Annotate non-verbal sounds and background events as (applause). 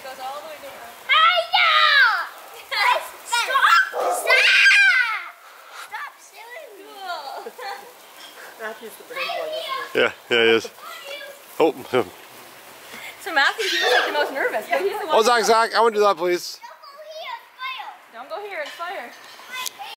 it goes all the way (laughs) (laughs) Yeah, yeah, he is. Oh, (laughs) so Matthew, he was like the most nervous, Yeah, he's the one. oh, Zach, Zach, I want to do that, please. Don't go here, fire! Don't go here, it's fire.